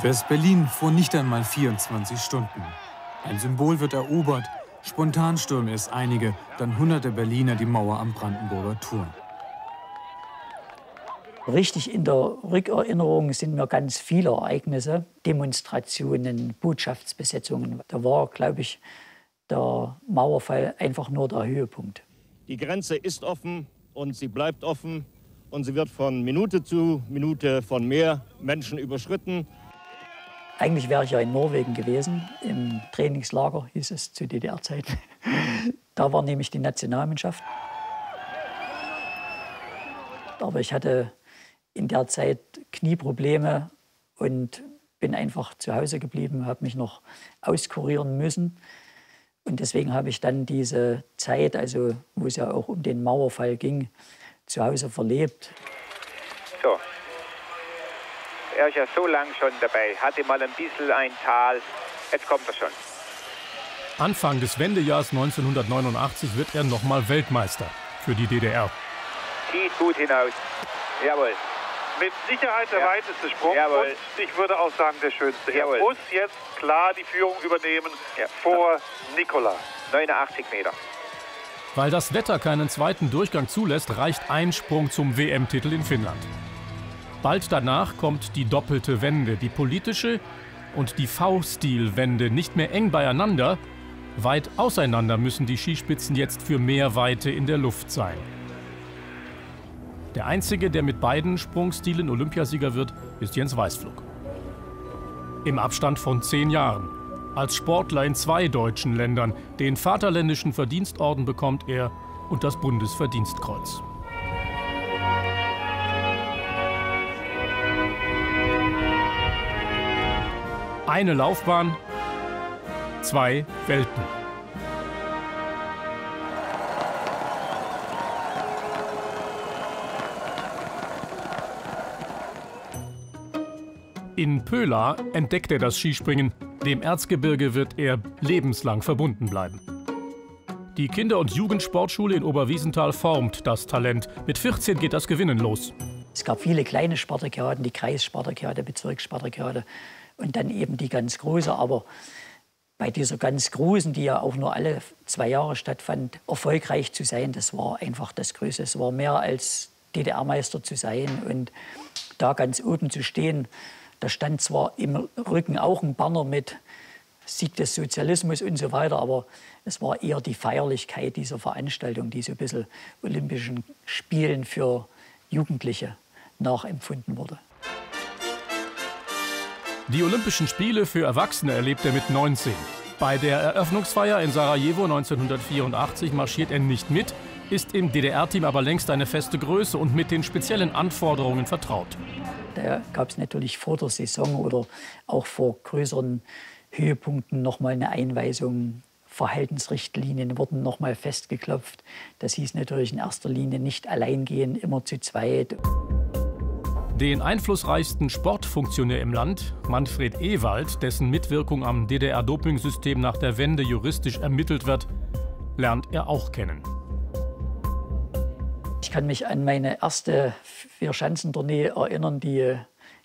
West-Berlin fuhr nicht einmal 24 Stunden. Ein Symbol wird erobert, spontan stürmen es einige, dann hunderte Berliner die Mauer am Brandenburger Tor. Richtig in der Rückerinnerung sind mir ganz viele Ereignisse, Demonstrationen, Botschaftsbesetzungen. Da war, glaube ich, der Mauerfall einfach nur der Höhepunkt. Die Grenze ist offen und sie bleibt offen und sie wird von Minute zu Minute von mehr Menschen überschritten. Eigentlich wäre ich ja in Norwegen gewesen, im Trainingslager hieß es zu DDR-Zeiten. Da war nämlich die Nationalmannschaft. Aber ich hatte in der Zeit Knieprobleme und bin einfach zu Hause geblieben, habe mich noch auskurieren müssen. Und deswegen habe ich dann diese Zeit, also wo es ja auch um den Mauerfall ging, zu Hause verlebt. So. Er ist ja so lange schon dabei, hatte mal ein bisschen ein Tal. Jetzt kommt er schon. Anfang des Wendejahrs 1989 wird er nochmal Weltmeister für die DDR. Sieht gut hinaus. Jawohl. Mit Sicherheit der Ja. weiteste Sprung Jawohl. und ich würde auch sagen der schönste. Jawohl. Er muss jetzt klar die Führung übernehmen Ja. vor Nikola. 89 Meter. Weil das Wetter keinen zweiten Durchgang zulässt, reicht ein Sprung zum WM-Titel in Finnland. Bald danach kommt die doppelte Wende, die politische und die V-Stil-Wende, nicht mehr eng beieinander, weit auseinander müssen die Skispitzen jetzt für mehr Weite in der Luft sein. Der einzige, der mit beiden Sprungstilen Olympiasieger wird, ist Jens Weißflug. Im Abstand von zehn Jahren. Als Sportler in zwei deutschen Ländern. Den Vaterländischen Verdienstorden bekommt er und das Bundesverdienstkreuz. Eine Laufbahn, zwei Welten. In Pöla entdeckt er das Skispringen. Dem Erzgebirge wird er lebenslang verbunden bleiben. Die Kinder- und Jugendsportschule in Oberwiesenthal formt das Talent. Mit 14 geht das Gewinnen los. Es gab viele kleine Spartakiaden, die Kreisspartakiade, Bezirksspartakiade und dann eben die ganz große. Aber bei dieser ganz großen, die ja auch nur alle zwei Jahre stattfand, erfolgreich zu sein, das war einfach das Größte. Es war mehr als DDR-Meister zu sein und da ganz oben zu stehen. Da stand zwar im Rücken auch ein Banner mit Sieg des Sozialismus und so weiter, aber es war eher die Feierlichkeit dieser Veranstaltung, die so ein bisschen Olympischen Spielen für Jugendliche nachempfunden wurde. Die Olympischen Spiele für Erwachsene erlebt er mit 19. Bei der Eröffnungsfeier in Sarajevo 1984 marschiert er nicht mit, ist im DDR-Team aber längst eine feste Größe und mit den speziellen Anforderungen vertraut. Da gab es natürlich vor der Saison oder auch vor größeren Höhepunkten noch mal eine Einweisung. Verhaltensrichtlinien wurden noch mal festgeklopft. Das hieß natürlich in erster Linie nicht allein gehen, immer zu zweit. Den einflussreichsten Sportfunktionär im Land, Manfred Ewald, dessen Mitwirkung am DDR-Dopingsystem nach der Wende juristisch ermittelt wird, lernt er auch kennen. Ich kann mich an meine erste Vier-Schanzentournee erinnern, die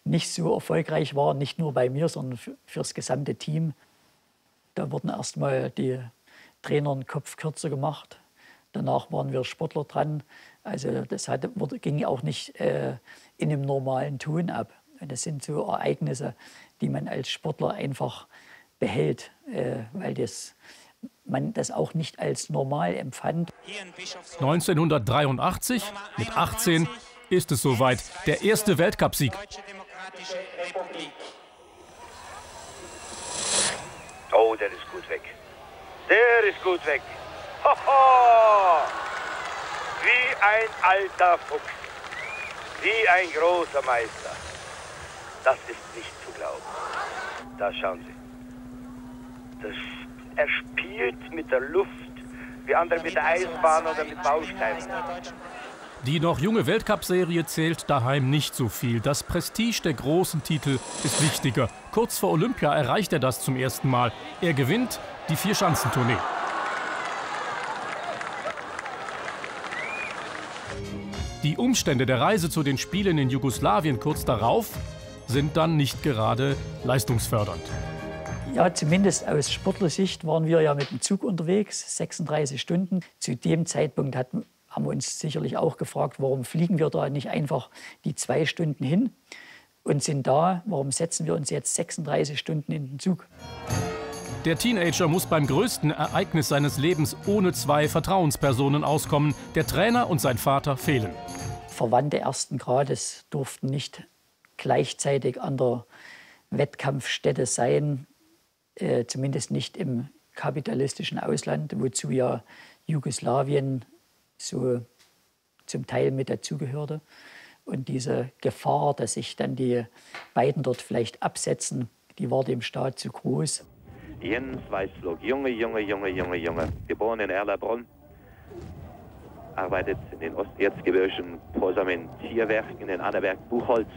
nicht so erfolgreich war, nicht nur bei mir, sondern für, fürs gesamte Team. Da wurden erstmal die Trainer den Kopf kürzer gemacht. Danach waren wir Sportler dran. Also das hatte, ging auch nicht äh, in einem normalen Ton ab. Und das sind so Ereignisse, die man als Sportler einfach behält, äh, weil das, man das auch nicht als normal empfand. 1983, mit 18, ist es soweit. Der erste Weltcupsieg. Oh, der ist gut weg. Der ist gut weg. Hoho! Wie ein alter Fuchs. Wie ein großer Meister. Das ist nicht zu glauben. Da schauen Sie. Das, er spielt mit der Luft, wie andere mit der Eisenbahn oder mit Bausteinen. Die noch junge Weltcup-Serie zählt daheim nicht so viel. Das Prestige der großen Titel ist wichtiger. Kurz vor Olympia erreicht er das zum ersten Mal. Er gewinnt die Vierschanzentournee. Die Umstände der Reise zu den Spielen in Jugoslawien kurz darauf sind dann nicht gerade leistungsfördernd. Ja, zumindest aus Sportlersicht waren wir ja mit dem Zug unterwegs, 36 Stunden. Zu dem Zeitpunkt hatten, haben wir uns sicherlich auch gefragt, warum fliegen wir da nicht einfach die zwei Stunden hin und sind da, warum setzen wir uns jetzt 36 Stunden in den Zug? Der Teenager muss beim größten Ereignis seines Lebens ohne zwei Vertrauenspersonen auskommen. Der Trainer und sein Vater fehlen. Verwandte ersten Grades durften nicht gleichzeitig an der Wettkampfstätte sein, äh, zumindest nicht im kapitalistischen Ausland, wozu ja Jugoslawien so zum Teil mit dazugehörte. Und diese Gefahr, dass sich dann die beiden dort vielleicht absetzen, die war dem Staat zu groß. Jens Weißflug, Junge, Junge, Junge, Junge, Junge, geboren in Erlabrunn, arbeitet in den Osterzgebirgischen Posamentierwerken in Annaberg-Buchholz.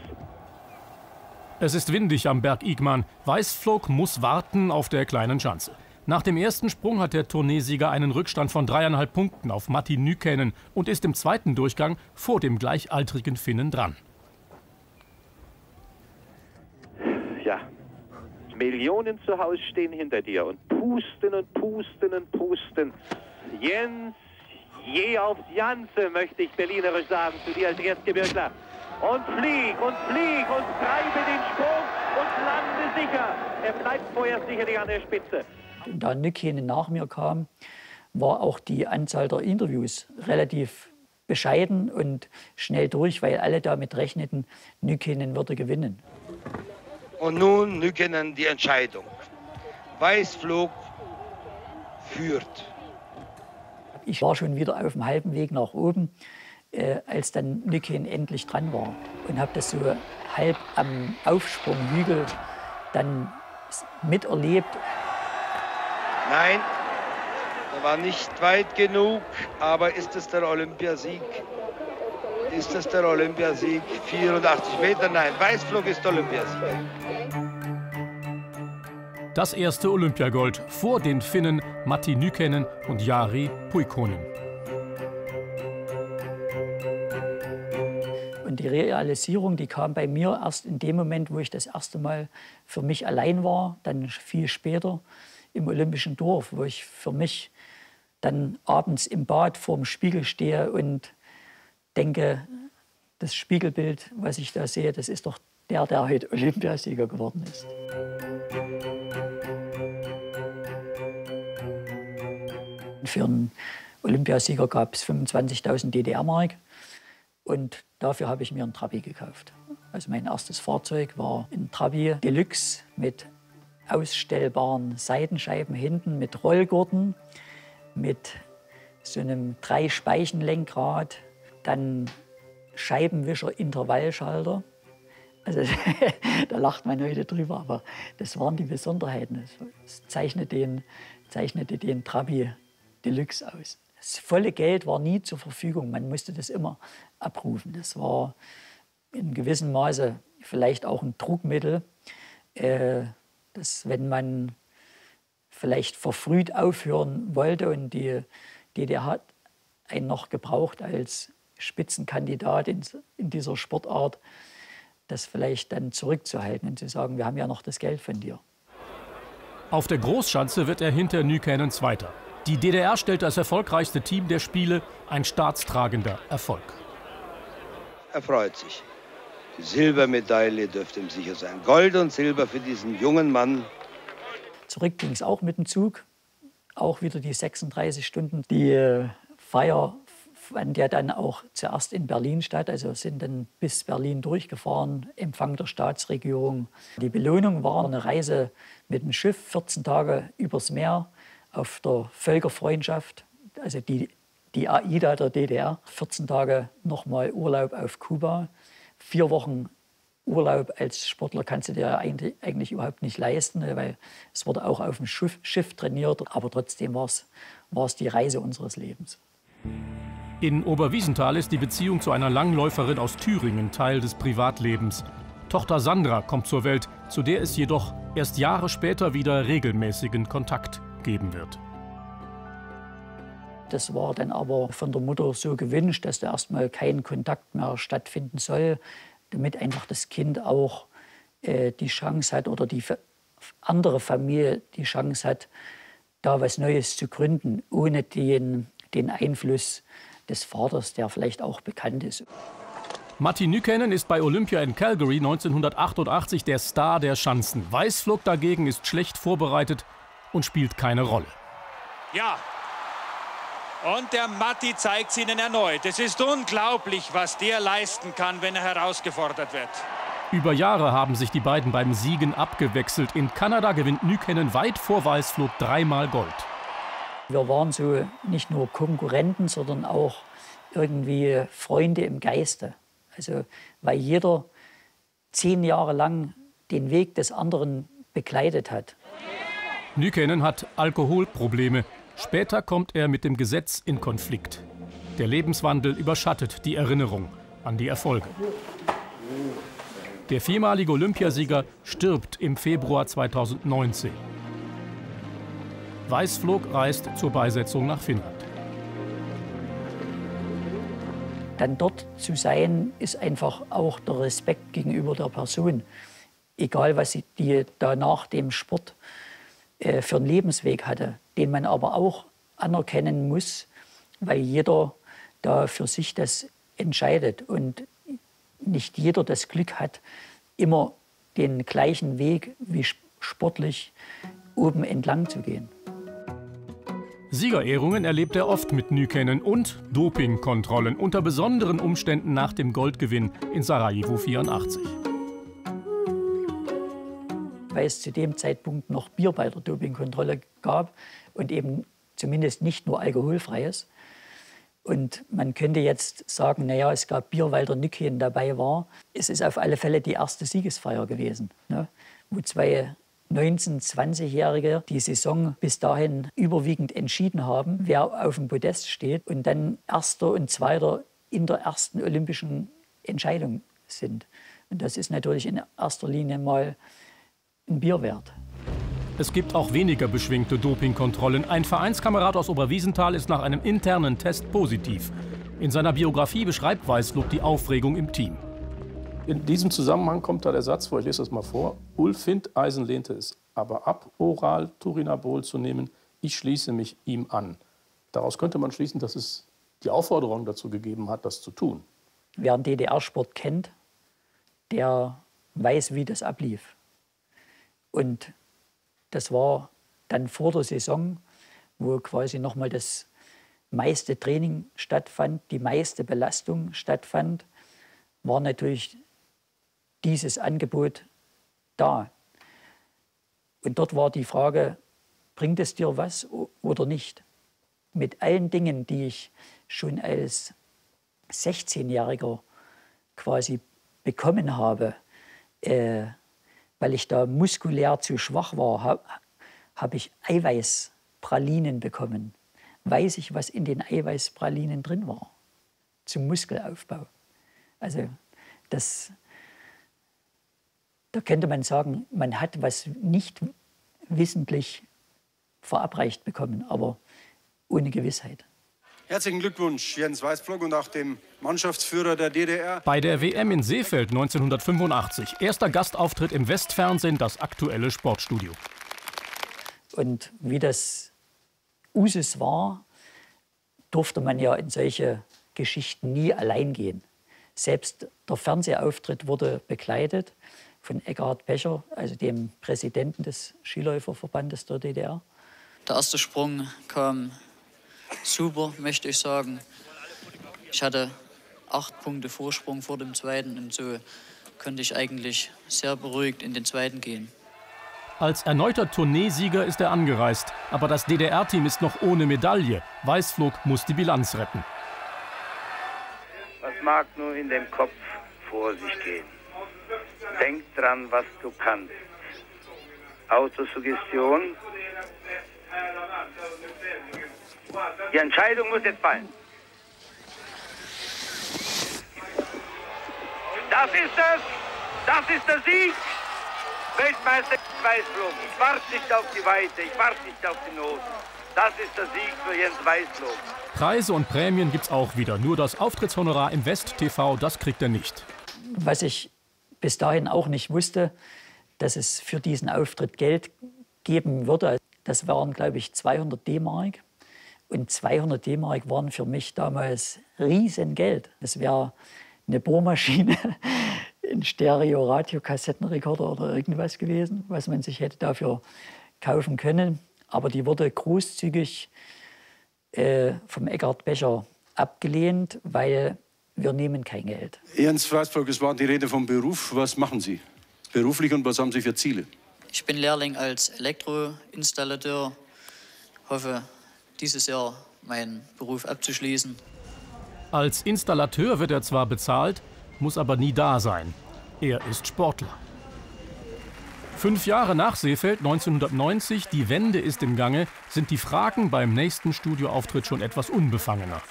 Es ist windig am Berg Igman. Weißflog muss warten auf der kleinen Schanze. Nach dem ersten Sprung hat der Tourneesieger einen Rückstand von dreieinhalb Punkten auf Matti Nykänen und ist im zweiten Durchgang vor dem gleichaltrigen Finnen dran. Ja, Millionen zu Hause stehen hinter dir und pusten und pusten und pusten. Jens, je auf Janze, möchte ich berlinerisch sagen, zu dir als Erzgebirgler. Und flieg und flieg und treibe den Sprung und lande sicher. Er bleibt vorerst sicherlich an der Spitze. Da Nykenen nach mir kam, war auch die Anzahl der Interviews relativ bescheiden und schnell durch, weil alle damit rechneten, Nykenen würde gewinnen. Und nun Nykenen die Entscheidung. Weißflug führt. Ich war schon wieder auf dem halben Weg nach oben, äh, als dann Nyken endlich dran war. Und habe das so halb am Aufsprunghügel dann miterlebt. Nein, er war nicht weit genug, aber ist es der Olympiasieg? Ist es der Olympiasieg? 84 Meter? Nein, Weißflug ist Olympiasieg. Das erste Olympiagold vor den Finnen Matti Nykänen und Jari Puikkonen. Und die Realisierung, die kam bei mir erst in dem Moment, wo ich das erste Mal für mich allein war, dann viel später im Olympischen Dorf, wo ich für mich dann abends im Bad vorm Spiegel stehe und denke, das Spiegelbild, was ich da sehe, das ist doch der, der heute Olympiasieger geworden ist. Für einen Olympiasieger gab es 25.000 DDR-Mark und dafür habe ich mir ein Trabi gekauft. Also mein erstes Fahrzeug war ein Trabi Deluxe mit ausstellbaren Seitenscheiben hinten, mit Rollgurten, mit so einem Drei-Speichen-Lenkrad, dann Scheibenwischer Intervallschalter. Also da lacht man heute drüber, aber das waren die Besonderheiten. Das zeichnete den, zeichnete den Trabi Deluxe aus. Das volle Geld war nie zur Verfügung. Man musste das immer abrufen. Das war in gewissem Maße vielleicht auch ein Druckmittel, äh, dass wenn man vielleicht verfrüht aufhören wollte und die DDR hat einen noch gebraucht als Spitzenkandidat in, in dieser Sportart, das vielleicht dann zurückzuhalten und zu sagen, wir haben ja noch das Geld von dir. Auf der Großschanze wird er hinter Nykänen Zweiter. Die DDR stellt das erfolgreichste Team der Spiele ein staatstragender Erfolg. Er freut sich. Die Silbermedaille dürfte ihm sicher sein. Gold und Silber für diesen jungen Mann. Zurück ging es auch mit dem Zug. Auch wieder die 36 Stunden. Die äh, Feier fand ja dann auch zuerst in Berlin statt. Also sind dann bis Berlin durchgefahren, Empfang der Staatsregierung. Die Belohnung war eine Reise mit dem Schiff, 14 Tage übers Meer auf der Völkerfreundschaft, also die, die AIDA der DDR. 14 Tage nochmal Urlaub auf Kuba, vier Wochen Urlaub als Sportler kannst du dir eigentlich, eigentlich überhaupt nicht leisten, weil es wurde auch auf dem Schiff, Schiff trainiert. Aber trotzdem war es die Reise unseres Lebens. In Oberwiesenthal ist die Beziehung zu einer Langläuferin aus Thüringen Teil des Privatlebens. Tochter Sandra kommt zur Welt, zu der es jedoch erst Jahre später wieder regelmäßigen Kontakt geben wird. Das war dann aber von der Mutter so gewünscht, dass da erstmal kein Kontakt mehr stattfinden soll, damit einfach das Kind auch äh, die Chance hat oder die andere Familie die Chance hat, da was Neues zu gründen, ohne den, den Einfluss des Vaters, der vielleicht auch bekannt ist. Matti Nykänen ist bei Olympia in Calgary 1988 der Star der Schanzen. Weißflug dagegen ist schlecht vorbereitet und spielt keine Rolle. Ja, und der Matti zeigt es Ihnen erneut. Es ist unglaublich, was der leisten kann, wenn er herausgefordert wird. Über Jahre haben sich die beiden beim Siegen abgewechselt. In Kanada gewinnt Nykänen weit vor Weißflug dreimal Gold. Wir waren so nicht nur Konkurrenten, sondern auch irgendwie Freunde im Geiste. Also weil jeder zehn Jahre lang den Weg des anderen begleitet hat. Nykänen hat Alkoholprobleme. Später kommt er mit dem Gesetz in Konflikt. Der Lebenswandel überschattet die Erinnerung an die Erfolge. Der viermalige Olympiasieger stirbt im Februar 2019. Weißflog reist zur Beisetzung nach Finnland. Dann dort zu sein, ist einfach auch der Respekt gegenüber der Person. Egal, was sie die da nach dem Sport äh, für einen Lebensweg hatte, den man aber auch anerkennen muss, weil jeder da für sich das entscheidet und nicht jeder das Glück hat, immer den gleichen Weg wie sportlich oben entlang zu gehen. Siegerehrungen erlebt er oft mit Nykänen und Dopingkontrollen unter besonderen Umständen nach dem Goldgewinn in Sarajevo 84. Weil es zu dem Zeitpunkt noch Bier bei der Dopingkontrolle gab und eben zumindest nicht nur alkoholfreies. Und man könnte jetzt sagen, naja, es gab Bier, weil der Nykänen dabei war. Es ist auf alle Fälle die erste Siegesfeier gewesen, ne? wo zwei 19-, 20-Jährige die Saison bis dahin überwiegend entschieden haben, wer auf dem Podest steht und dann Erster und Zweiter in der ersten olympischen Entscheidung sind. Und das ist natürlich in erster Linie mal ein Bier wert. Es gibt auch weniger beschwingte Dopingkontrollen. Ein Vereinskamerad aus Oberwiesenthal ist nach einem internen Test positiv. In seiner Biografie beschreibt Weißlug die Aufregung im Team. In diesem Zusammenhang kommt da der Satz vor, ich lese das mal vor. Ulf Findeisen lehnte es aber ab, oral Turinabol zu nehmen. Ich schließe mich ihm an. Daraus könnte man schließen, dass es die Aufforderung dazu gegeben hat, das zu tun. Wer den DDR-Sport kennt, der weiß, wie das ablief. Und das war dann vor der Saison, wo quasi nochmal das meiste Training stattfand, die meiste Belastung stattfand, war natürlich dieses Angebot da. Und dort war die Frage, bringt es dir was oder nicht? Mit allen Dingen, die ich schon als 16-Jähriger quasi bekommen habe, äh, weil ich da muskulär zu schwach war, habe hab ich Eiweißpralinen bekommen. Weiß ich, was in den Eiweißpralinen drin war zum Muskelaufbau. Also das, da könnte man sagen, man hat was nicht wissentlich verabreicht bekommen, aber ohne Gewissheit. Herzlichen Glückwunsch, Jens Weißflog und auch dem Mannschaftsführer der DDR. Bei der WM in Seefeld 1985. Erster Gastauftritt im Westfernsehen, das aktuelle Sportstudio. Und wie das Usus war, durfte man ja in solche Geschichten nie allein gehen. Selbst der Fernsehauftritt wurde begleitet von Eckhard Becher, also dem Präsidenten des Skiläuferverbandes der DDR. Der erste Sprung kam super, möchte ich sagen. Ich hatte acht Punkte Vorsprung vor dem zweiten und so konnte ich eigentlich sehr beruhigt in den zweiten gehen. Als erneuter Tourneesieger ist er angereist, aber das DDR-Team ist noch ohne Medaille. Weißflug muss die Bilanz retten. Was mag nur in dem Kopf vor sich gehen? Denk dran, was du kannst. Autosuggestion. Die Entscheidung muss jetzt fallen. Das ist es. Das ist der Sieg. Weltmeister Weißflug. Ich warte nicht auf die Weite. Ich warte nicht auf die Not. Das ist der Sieg für Jens Weißflug. Preise und Prämien gibt's auch wieder. Nur das Auftrittshonorar im West TV, das kriegt er nicht. Was ich bis dahin auch nicht wusste, dass es für diesen Auftritt Geld geben würde. Das waren, glaube ich, 200 D-Mark. Und 200 D-Mark waren für mich damals Riesengeld. Das wäre eine Bohrmaschine, ein Stereo-Radio-Kassettenrekorder oder irgendwas gewesen, was man sich hätte dafür kaufen können. Aber die wurde großzügig äh, vom Eckhard Becher abgelehnt, weil wir nehmen kein Geld. Ernst Weißblock, es war die Rede vom Beruf. Was machen Sie beruflich und was haben Sie für Ziele? Ich bin Lehrling als Elektroinstallateur. Hoffe, dieses Jahr meinen Beruf abzuschließen. Als Installateur wird er zwar bezahlt, muss aber nie da sein. Er ist Sportler. Fünf Jahre nach Seefeld, 1990, die Wende ist im Gange, sind die Fragen beim nächsten Studioauftritt schon etwas unbefangener.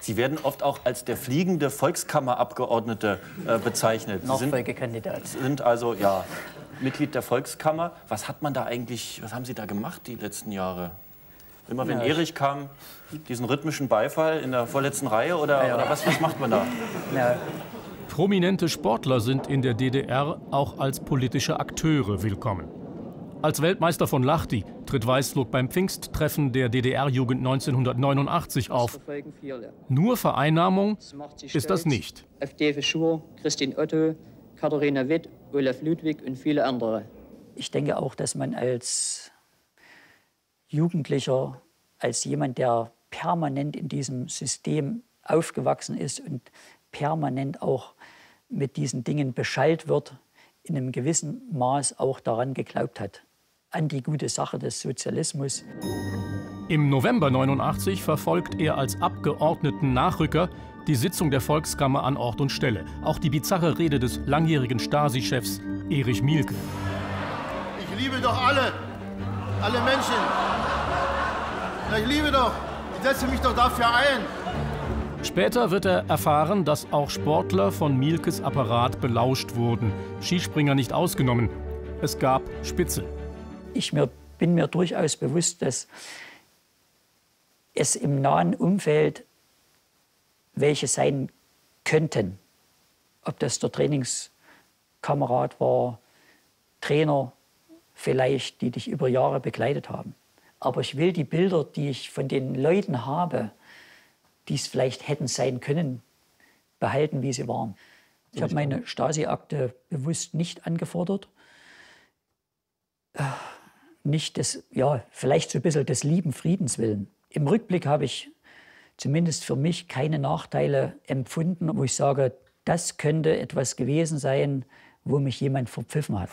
Sie werden oft auch als der fliegende Volkskammerabgeordnete äh, bezeichnet. Sie sind, sind also ja Mitglied der Volkskammer. Was hat man da eigentlich, was haben Sie da gemacht die letzten Jahre? Immer wenn Ja, Erich kam, diesen rhythmischen Beifall in der vorletzten Reihe oder, Ja. oder was, was macht man da? Ja, Prominente Sportler sind in der DDR auch als politische Akteure willkommen. Als Weltmeister von Lahti tritt Weißflug beim Pfingsttreffen der DDR-Jugend 1989 auf. Nur Vereinnahmung ist das nicht. FD Schur, Christine Otto, Katharina Witt, Olaf Ludwig und viele andere. Ich denke auch, dass man als Jugendlicher, als jemand, der permanent in diesem System aufgewachsen ist und permanent auch mit diesen Dingen beschallt wird, in einem gewissen Maß auch daran geglaubt hat, an die gute Sache des Sozialismus. Im November 89 verfolgt er als Abgeordneten Nachrücker die Sitzung der Volkskammer an Ort und Stelle. Auch die bizarre Rede des langjährigen Stasi-Chefs Erich Mielke. Ich liebe doch alle, alle Menschen. Ich liebe doch, ich setze mich doch dafür ein. Später wird er erfahren, dass auch Sportler von Mielkes Apparat belauscht wurden, Skispringer nicht ausgenommen. Es gab Spitzel. Ich mir, bin mir durchaus bewusst, dass es im nahen Umfeld welche sein könnten. Ob das der Trainingskamerad war, Trainer vielleicht, die dich über Jahre begleitet haben. Aber ich will die Bilder, die ich von den Leuten habe, die es vielleicht hätten sein können, behalten, wie sie waren. Ich habe meine Stasi-Akte bewusst nicht angefordert. Äh, Nicht des, ja, vielleicht so ein bisschen des lieben Friedens willen. Im Rückblick habe ich zumindest für mich keine Nachteile empfunden, wo ich sage, das könnte etwas gewesen sein, wo mich jemand verpfiffen hat.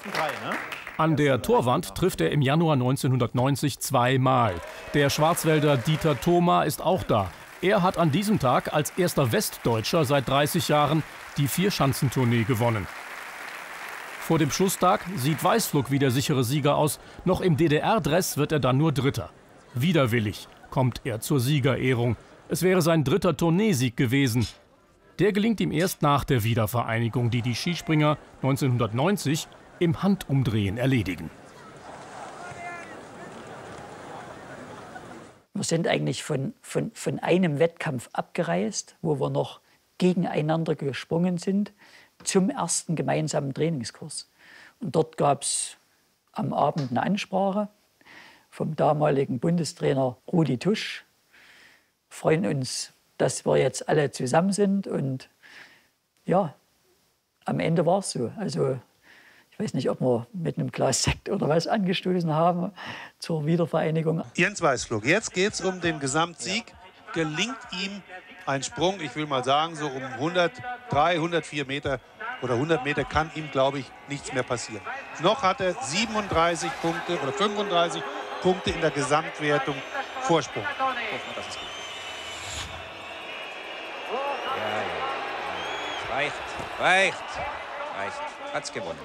An der Torwand trifft er im Januar 1990 zweimal. Der Schwarzwälder Dieter Thoma ist auch da. Er hat an diesem Tag als erster Westdeutscher seit 30 Jahren die Vierschanzentournee gewonnen. Vor dem Schlusstag sieht Weißflug wie der sichere Sieger aus. Noch im DDR-Dress wird er dann nur Dritter. Widerwillig kommt er zur Siegerehrung. Es wäre sein dritter Tourneesieg gewesen. Der gelingt ihm erst nach der Wiedervereinigung, die die Skispringer 1990 im Handumdrehen erledigen. Wir sind eigentlich von, von, von einem Wettkampf abgereist, wo wir noch gegeneinander gesprungen sind, zum ersten gemeinsamen Trainingskurs. Und dort gab es am Abend eine Ansprache vom damaligen Bundestrainer Rudi Tusch. Wir freuen uns, dass wir jetzt alle zusammen sind. Und ja, am Ende war es so. Also ich weiß nicht, ob wir mit einem Glas Sekt oder was angestoßen haben zur Wiedervereinigung. Jens Weißflug, jetzt geht es um den Gesamtsieg. Gelingt ihm ein Sprung, ich will mal sagen, so um 103, 104 Meter oder 100 Meter kann ihm, glaube ich, nichts mehr passieren. Noch hat er 37 Punkte oder 35 Punkte in der Gesamtwertung Vorsprung. Reicht, reicht, reicht. Hat's gewonnen.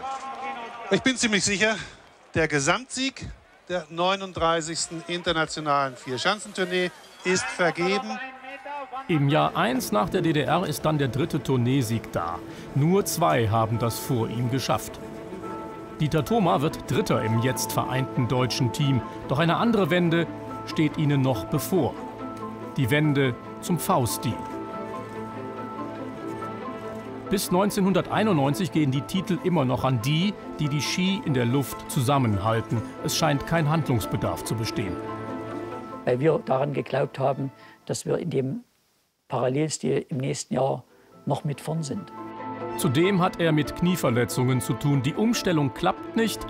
Ich bin ziemlich sicher, der Gesamtsieg der 39. internationalen Vierschanzentournee ist vergeben. Im Jahr 1 nach der DDR ist dann der dritte Tourneesieg da. Nur zwei haben das vor ihm geschafft. Dieter Thoma wird Dritter im jetzt vereinten deutschen Team. Doch eine andere Wende steht ihnen noch bevor. Die Wende zum V-Stil. Bis 1991 gehen die Titel immer noch an die, die die Ski in der Luft zusammenhalten. Es scheint kein Handlungsbedarf zu bestehen. Weil wir daran geglaubt haben, dass wir in dem Parallelstil im nächsten Jahr noch mit vorn sind. Zudem hat er mit Knieverletzungen zu tun. Die Umstellung klappt nicht.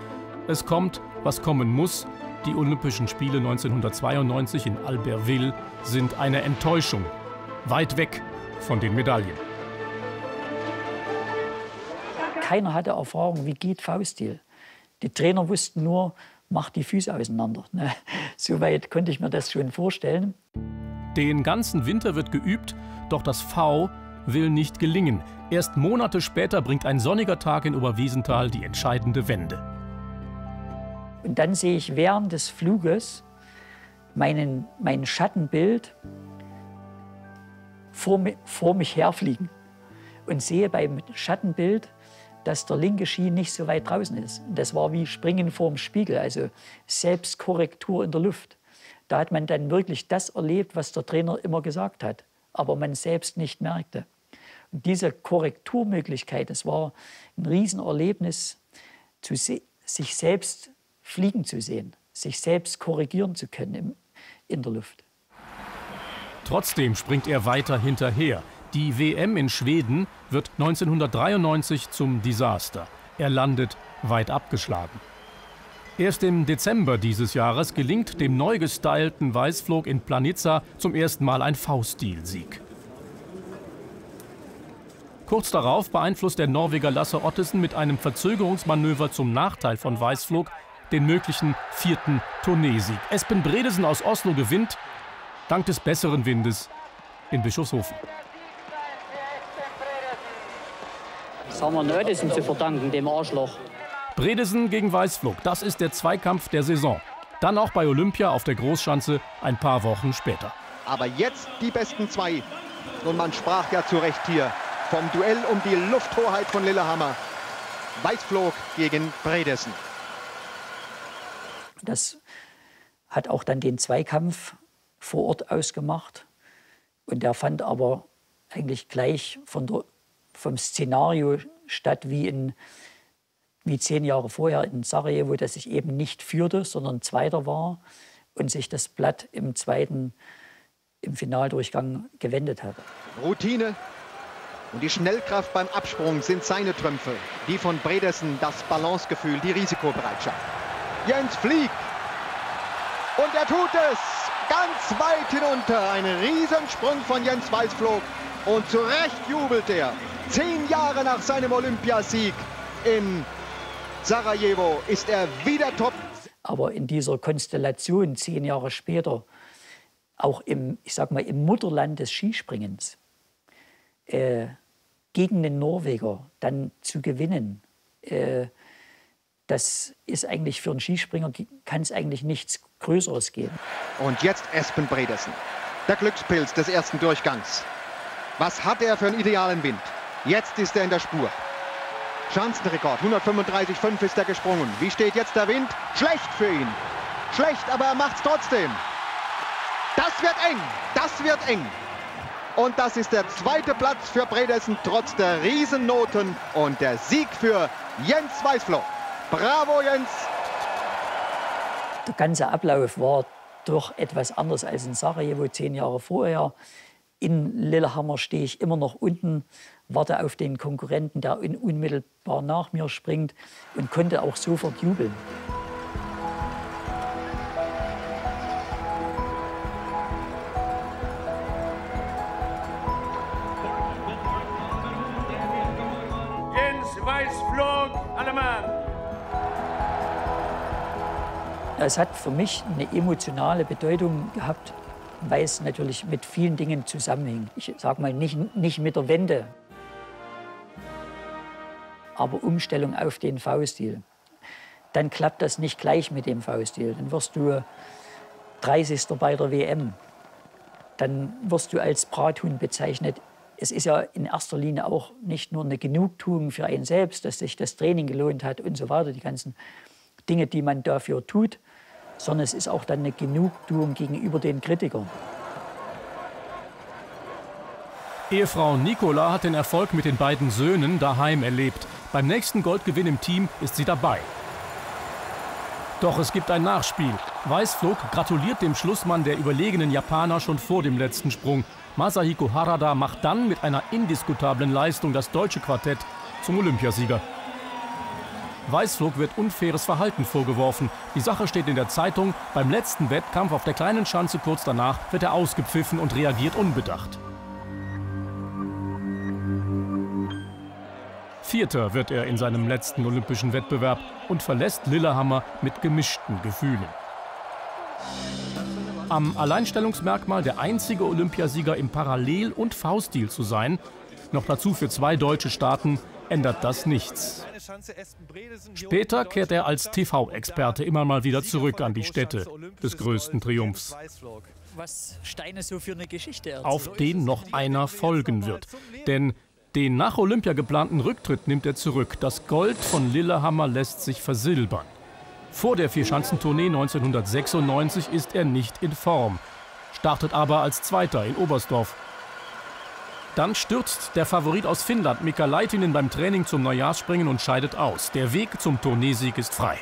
Es kommt, was kommen muss. Die Olympischen Spiele 1992 in Albertville sind eine Enttäuschung. Weit weg von den Medaillen. Keiner hatte Erfahrung, wie geht Fauststil. Die Trainer wussten nur, mach die Füße auseinander. Ne? Soweit konnte ich mir das schon vorstellen. Den ganzen Winter wird geübt, doch das V will nicht gelingen. Erst Monate später bringt ein sonniger Tag in Oberwiesenthal die entscheidende Wende. Und dann sehe ich während des Fluges meinen, mein Schattenbild vor, vor mich herfliegen und sehe beim Schattenbild, dass der linke Ski nicht so weit draußen ist. Das war wie Springen vorm Spiegel, also Selbstkorrektur in der Luft. Da hat man dann wirklich das erlebt, was der Trainer immer gesagt hat, aber man selbst nicht merkte. Und diese Korrekturmöglichkeit, das war ein Riesenerlebnis, zu sich selbst fliegen zu sehen, sich selbst korrigieren zu können im, in der Luft. Trotzdem springt er weiter hinterher. Die WM in Schweden wird 1993 zum Desaster. Er landet weit abgeschlagen. Erst im Dezember dieses Jahres gelingt dem neu gestylten Weißflog in Planica zum ersten Mal ein V-Stil-Sieg. Kurz darauf beeinflusst der Norweger Lasse Ottesen mit einem Verzögerungsmanöver zum Nachteil von Weißflog den möglichen vierten Tourneesieg. Espen Bredesen aus Oslo gewinnt dank des besseren Windes in Bischofshofen. Das haben wir Nödesen zu verdanken, dem Arschloch. Bredesen gegen Weißflog, das ist der Zweikampf der Saison. Dann auch bei Olympia auf der Großschanze ein paar Wochen später. Aber jetzt die besten zwei. Und man sprach ja zu Recht hier vom Duell um die Lufthoheit von Lillehammer. Weißflog gegen Bredesen. Das hat auch dann den Zweikampf vor Ort ausgemacht. Und der fand aber eigentlich gleich von der, vom Szenario statt wie, in, wie zehn Jahre vorher in Sarajevo, dass ich eben nicht führte, sondern Zweiter war und sich das Blatt im zweiten, im Finaldurchgang gewendet hat. Routine und die Schnellkraft beim Absprung sind seine Trümpfe. Die von Bredesen das Balancegefühl, die Risikobereitschaft. Jens fliegt und er tut es ganz weit hinunter. Ein Riesensprung von Jens Weißflog. Und zu Recht jubelt er. Zehn Jahre nach seinem Olympiasieg in Sarajevo ist er wieder top. Aber in dieser Konstellation zehn Jahre später, auch im, ich sag mal, im Mutterland des Skispringens, äh, gegen den Norweger dann zu gewinnen, äh, das ist eigentlich für einen Skispringer, kann es eigentlich nichts Größeres geben. Und jetzt Espen Bredesen, der Glückspilz des ersten Durchgangs. Was hat er für einen idealen Wind? Jetzt ist er in der Spur. Schanzenrekord, 135,5 ist er gesprungen. Wie steht jetzt der Wind? Schlecht für ihn. Schlecht, aber er macht es trotzdem. Das wird eng, das wird eng. Und das ist der zweite Platz für Bredesen trotz der Riesennoten und der Sieg für Jens Weißflog. Bravo, Jens! Der ganze Ablauf war doch etwas anders als in Sarajevo zehn Jahre vorher. In Lillehammer stehe ich immer noch unten, warte auf den Konkurrenten, der unmittelbar nach mir springt und konnte auch sofort jubeln. Jens Weißflog, Allemann. Es hat für mich eine emotionale Bedeutung gehabt, weil es natürlich mit vielen Dingen zusammenhängt. Ich sage mal nicht, nicht mit der Wende, aber Umstellung auf den V-Stil. Dann klappt das nicht gleich mit dem V-Stil. Dann wirst du 30. bei der WM. Dann wirst du als Brathund bezeichnet. Es ist ja in erster Linie auch nicht nur eine Genugtuung für einen selbst, dass sich das Training gelohnt hat und so weiter, die ganzen Dinge, die man dafür tut, sondern es ist auch dann eine Genugtuung gegenüber den Kritikern. Ehefrau Nicola hat den Erfolg mit den beiden Söhnen daheim erlebt. Beim nächsten Goldgewinn im Team ist sie dabei. Doch es gibt ein Nachspiel. Weißflog gratuliert dem Schlussmann der überlegenen Japaner schon vor dem letzten Sprung. Masahiko Harada macht dann mit einer indiskutablen Leistung das deutsche Quartett zum Olympiasieger. Weißflog wird unfaires Verhalten vorgeworfen. Die Sache steht in der Zeitung. Beim letzten Wettkampf auf der kleinen Schanze kurz danach wird er ausgepfiffen und reagiert unbedacht. Vierter wird er in seinem letzten olympischen Wettbewerb und verlässt Lillehammer mit gemischten Gefühlen. Am Alleinstellungsmerkmal der einzige Olympiasieger im Parallel- und V-Stil zu sein, noch dazu für zwei deutsche Staaten, ändert das nichts. Später kehrt er als TV-Experte immer mal wieder zurück an die Stätte des größten Triumphs. Was Steine so für eine Geschichte erzählt. Auf den noch einer folgen wird. Denn den nach Olympia geplanten Rücktritt nimmt er zurück. Das Gold von Lillehammer lässt sich versilbern. Vor der Vierschanzentournee 1996 ist er nicht in Form, startet aber als Zweiter in Oberstdorf. Dann stürzt der Favorit aus Finnland, Mika Leitinen, beim Training zum Neujahrsspringen und scheidet aus. Der Weg zum Tourneesieg ist frei.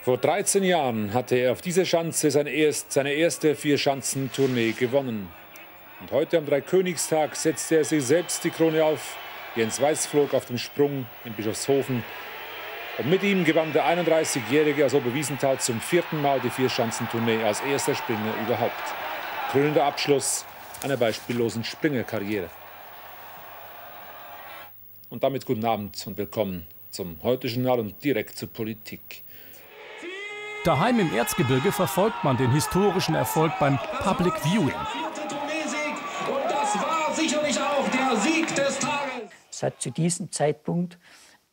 Vor 13 Jahren hatte er auf dieser Schanze seine, erst, seine erste Vierschanzentournee gewonnen. Und heute am Dreikönigstag setzte er sich selbst die Krone auf. Jens Weiß flog auf dem Sprung in Bischofshofen. Und mit ihm gewann der 31-Jährige aus Oberwiesenthal zum vierten Mal die Vierschanzentournee als erster Springer überhaupt. Krönender Abschluss einer beispiellosen Springerkarriere. Und damit guten Abend und willkommen zum Heute-Journal und direkt zur Politik. Daheim im Erzgebirge verfolgt man den historischen Erfolg beim Public Viewing. Und das war sicherlich auch der Sieg des Tages. Es hat zu diesem Zeitpunkt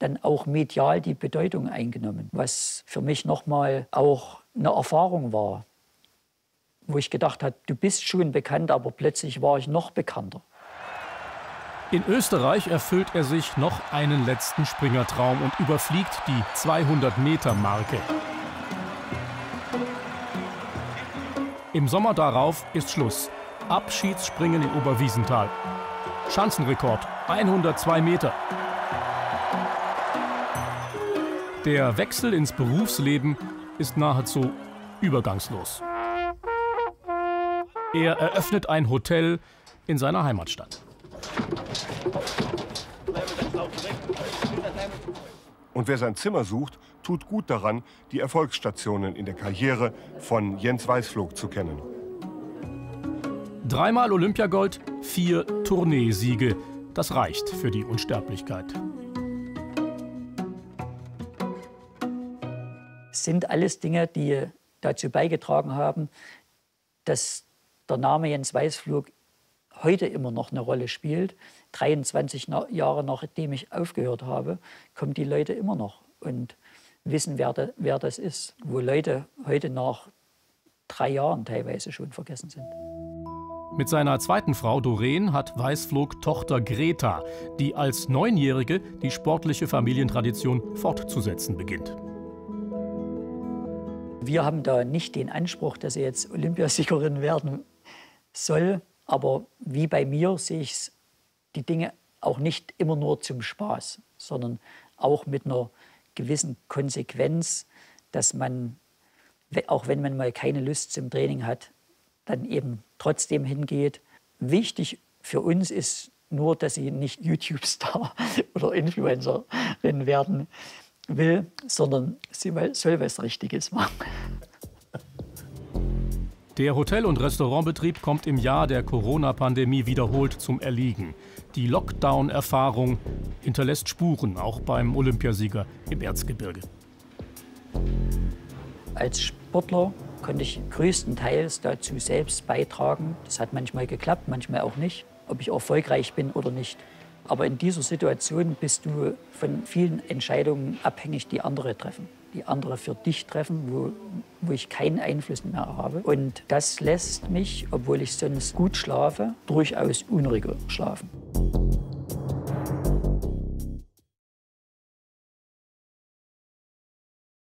dann auch medial die Bedeutung eingenommen, was für mich nochmal auch eine Erfahrung war, wo ich gedacht habe, du bist schon bekannt, aber plötzlich war ich noch bekannter. In Österreich erfüllt er sich noch einen letzten Springertraum und überfliegt die 200-Meter-Marke. Im Sommer darauf ist Schluss. Abschiedsspringen in Oberwiesenthal. Schanzenrekord 102 Meter. Der Wechsel ins Berufsleben ist nahezu übergangslos. Er eröffnet ein Hotel in seiner Heimatstadt. Und wer sein Zimmer sucht, tut gut daran, die Erfolgsstationen in der Karriere von Jens Weißflog zu kennen. Dreimal Olympiagold, vier Tourneesiege. Das reicht für die Unsterblichkeit. Sind alles Dinge, die dazu beigetragen haben, dass der Name Jens Weißflug heute immer noch eine Rolle spielt. 23 Jahre nachdem ich aufgehört habe, kommen die Leute immer noch und wissen, wer, da, wer das ist, wo Leute heute nach drei Jahren teilweise schon vergessen sind. Mit seiner zweiten Frau Doreen hat Weißflog Tochter Greta, die als Neunjährige die sportliche Familientradition fortzusetzen beginnt. Wir haben da nicht den Anspruch, dass er jetzt Olympiasiegerin werden soll. Aber wie bei mir sehe ich die Dinge auch nicht immer nur zum Spaß, sondern auch mit einer gewissen Konsequenz, dass man, auch wenn man mal keine Lust zum Training hat, dann eben trotzdem hingeht. Wichtig für uns ist nur, dass sie nicht YouTube-Star oder Influencerin werden will, sondern sie soll was Richtiges machen. Der Hotel- und Restaurantbetrieb kommt im Jahr der Corona-Pandemie wiederholt zum Erliegen. Die Lockdown-Erfahrung hinterlässt Spuren, auch beim Olympiasieger im Erzgebirge. Als Sportler konnte ich größtenteils dazu selbst beitragen. Das hat manchmal geklappt, manchmal auch nicht, ob ich erfolgreich bin oder nicht. Aber in dieser Situation bist du von vielen Entscheidungen abhängig, die andere treffen. Die andere für dich treffen, wo, wo ich keinen Einfluss mehr habe. Und das lässt mich, obwohl ich sonst gut schlafe, durchaus unruhiger schlafen.